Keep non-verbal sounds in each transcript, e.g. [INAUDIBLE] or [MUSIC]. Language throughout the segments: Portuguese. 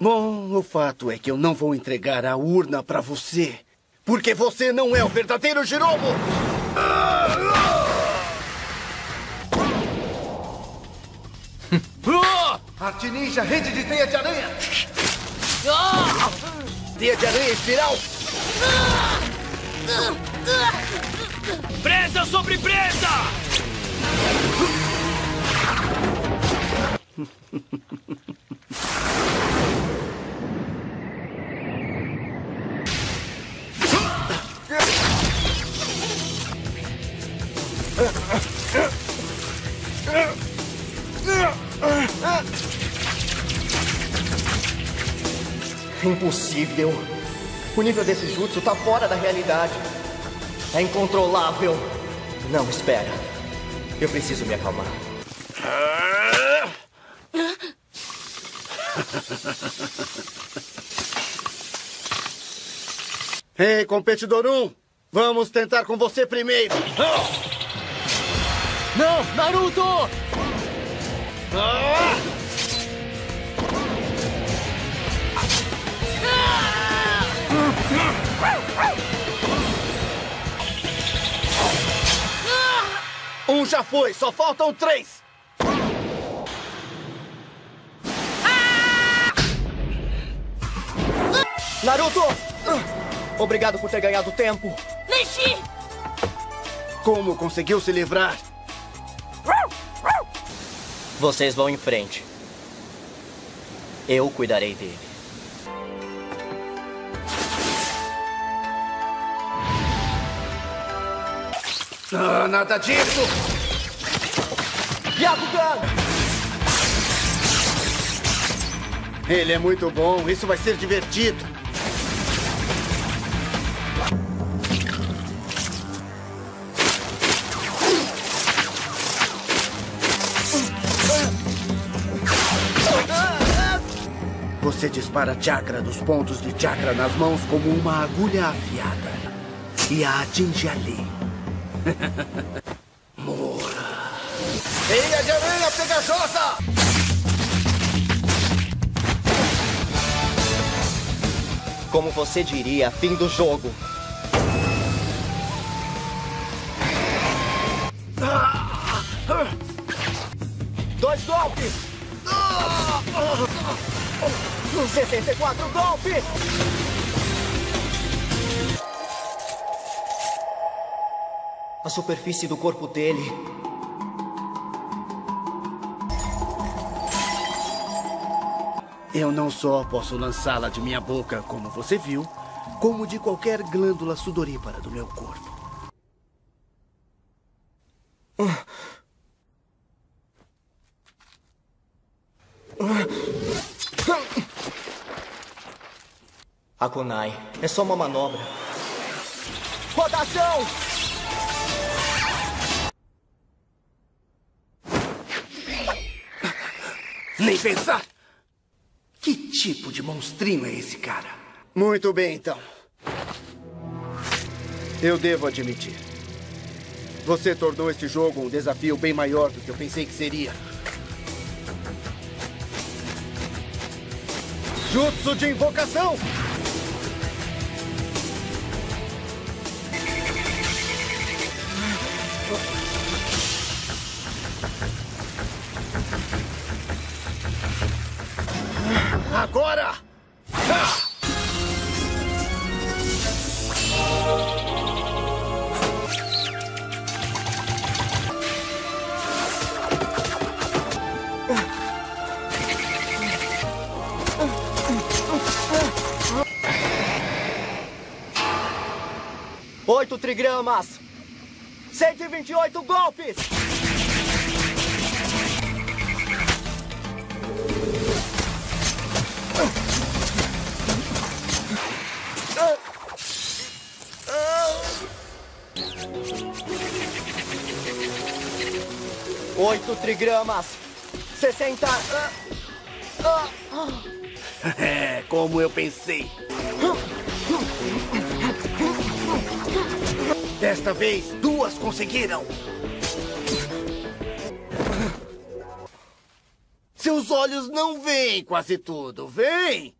Bom, o fato é que eu não vou entregar a urna para você. Porque você não é o verdadeiro Giromo! Arte [LAUGHS] Ninja, rede de teia de aranha! [LAUGHS] Teia de aranha espiral! Presa sobre presa! [LAUGHS] Impossível. O nível desse jutsu tá fora da realidade. É incontrolável. Não, espera. Eu preciso me acalmar. Ei, competidor 1! Vamos tentar com você primeiro! Não, Naruto! Um já foi, só faltam três! Naruto! Obrigado por ter ganhado tempo. Mexi! Como conseguiu se livrar? Vocês vão em frente. Eu cuidarei dele. Ah, nada disso! Yakugan! Ele é muito bom, isso vai ser divertido. Você dispara chakra dos pontos de chakra nas mãos como uma agulha afiada. E a atinge ali. [LAUGHS] Morra. Teia de aranha pegajosa! Como você diria, fim do jogo. 64 golpes! A superfície do corpo dele Eu não só posso lançá-la de minha boca, como você viu, como de qualquer glândula sudorípara do meu corpo. A Kunai é só uma manobra. Rotação! Nem pensar! Que tipo de monstrinho é esse cara? Muito bem, então. Eu devo admitir. Você tornou este jogo um desafio bem maior do que eu pensei que seria. Jutsu de invocação! Agora! Oito trigramas! 128 golpes! Oito trigramas! 60... ah, ah, ah. É, como eu pensei. Desta vez, duas conseguiram. Seus olhos não veem quase tudo, vem?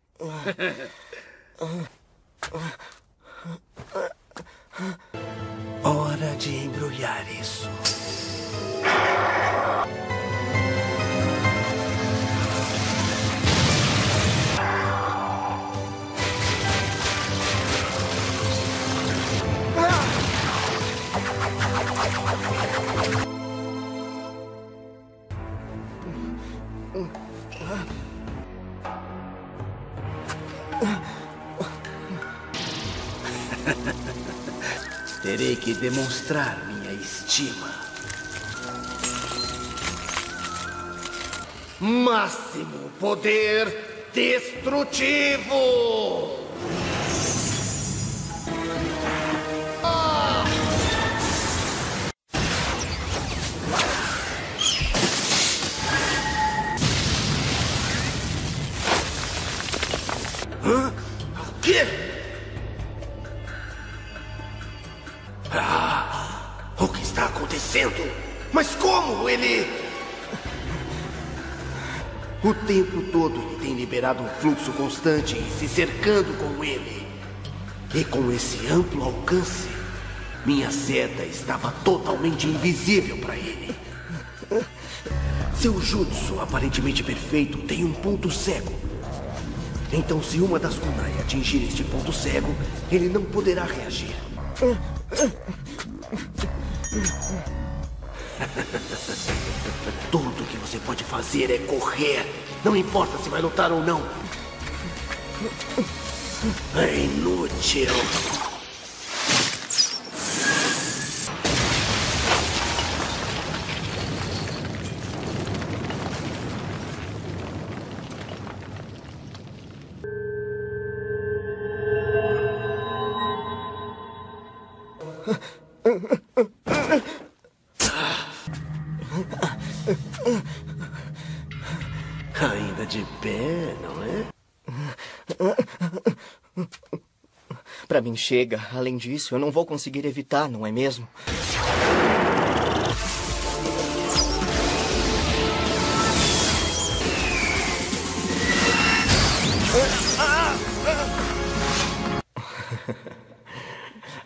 Hora de embrulhar isso. [LAUGHS] Terei que demonstrar minha estima. Máximo poder destrutivo! Mas como ele. O tempo todo ele tem liberado um fluxo constante e se cercando com ele. E com esse amplo alcance, minha seta estava totalmente invisível para ele. Seu jutsu, aparentemente perfeito, tem um ponto cego. Então, se uma das kunai atingir este ponto cego, ele não poderá reagir. [LAUGHS] Tudo que você pode fazer é correr. Não importa se vai lutar ou não. É inútil. [LAUGHS] pé, não é? Pra mim chega. Além disso, eu não vou conseguir evitar, não é mesmo?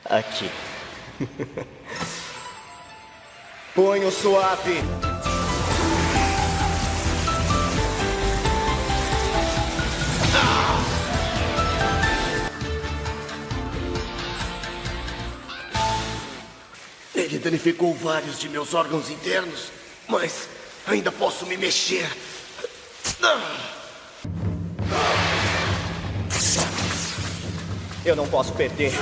Aqui. Punho suave. Ele danificou vários de meus órgãos internos, mas ainda posso me mexer. Eu não posso perder.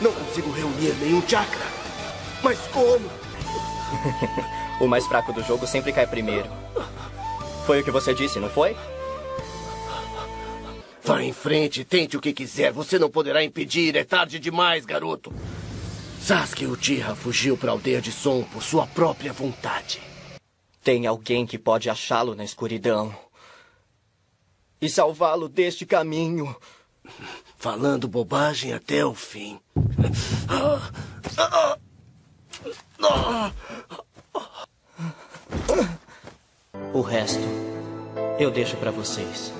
Não consigo reunir nenhum chakra. Mas como? [LAUGHS] O mais fraco do jogo sempre cai primeiro. Foi o que você disse, não foi? Vá em frente, tente o que quiser. Você não poderá impedir. É tarde demais, garoto. Sasuke Uchiha fugiu para a aldeia de Som por sua própria vontade. Tem alguém que pode achá-lo na escuridão e salvá-lo deste caminho. Falando bobagem até o fim. O resto eu deixo pra vocês.